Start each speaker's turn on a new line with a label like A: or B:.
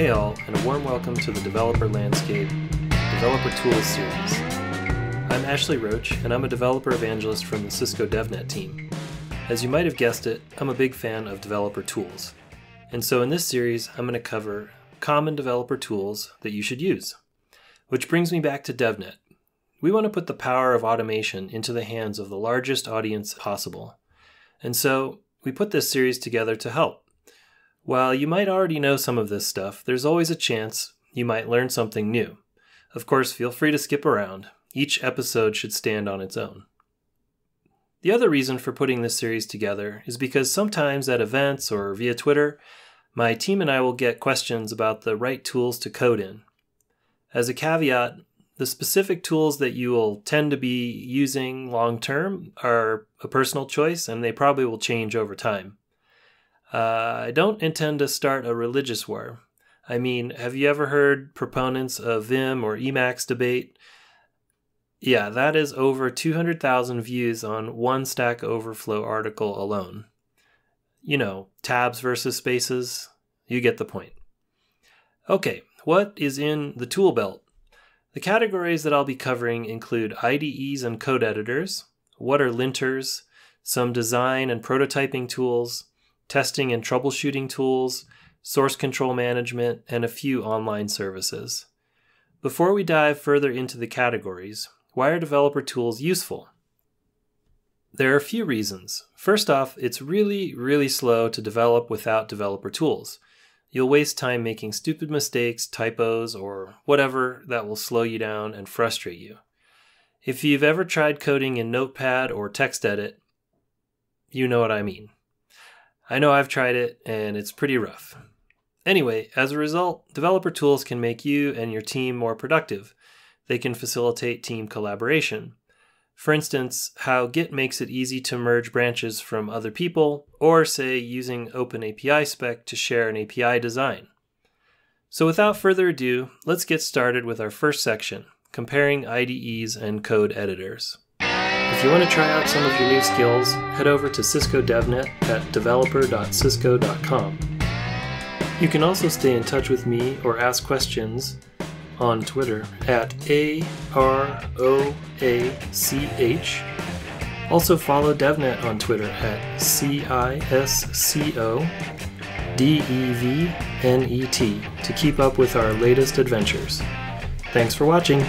A: Hey all, and a warm welcome to the Developer Landscape Developer Tools series. I'm Ashley Roach, and I'm a developer evangelist from the Cisco DevNet team. As you might have guessed it, I'm a big fan of developer tools. And so in this series, I'm going to cover common developer tools that you should use. Which brings me back to DevNet. We want to put the power of automation into the hands of the largest audience possible. And so we put this series together to help. While you might already know some of this stuff, there's always a chance you might learn something new. Of course, feel free to skip around. Each episode should stand on its own. The other reason for putting this series together is because sometimes at events or via Twitter, my team and I will get questions about the right tools to code in. As a caveat, the specific tools that you will tend to be using long term are a personal choice and they probably will change over time. Uh, I don't intend to start a religious war. I mean, have you ever heard proponents of Vim or Emacs debate? Yeah, that is over 200,000 views on one Stack Overflow article alone. You know, tabs versus spaces. You get the point. Okay, what is in the tool belt? The categories that I'll be covering include IDEs and code editors, what are linters, some design and prototyping tools, testing and troubleshooting tools, source control management, and a few online services. Before we dive further into the categories, why are developer tools useful? There are a few reasons. First off, it's really, really slow to develop without developer tools. You'll waste time making stupid mistakes, typos, or whatever that will slow you down and frustrate you. If you've ever tried coding in Notepad or TextEdit, you know what I mean. I know I've tried it and it's pretty rough. Anyway, as a result, developer tools can make you and your team more productive. They can facilitate team collaboration. For instance, how Git makes it easy to merge branches from other people, or say using OpenAPI spec to share an API design. So without further ado, let's get started with our first section, comparing IDEs and code editors. If you want to try out some of your new skills, head over to Cisco DevNet at developer.cisco.com. You can also stay in touch with me or ask questions on Twitter at A-R-O-A-C-H. Also follow DevNet on Twitter at C-I-S-C-O D-E-V-N-E-T to keep up with our latest adventures. Thanks for watching!